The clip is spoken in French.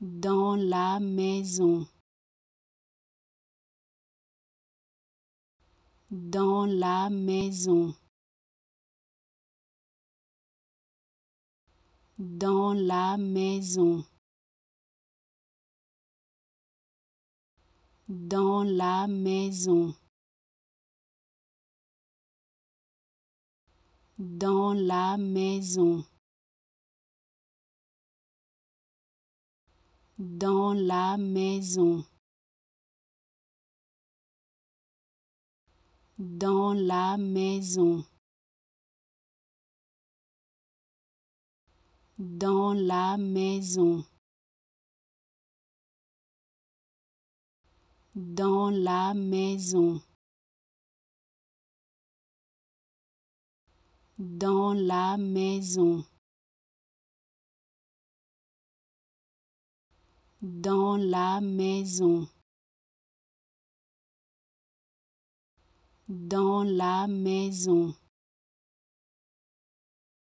dans la maison, dans la maison, dans la maison, dans la maison, dans la maison. Dans la maison, dans la maison, dans la maison, dans la maison, dans la maison. Dans la maison, dans la maison,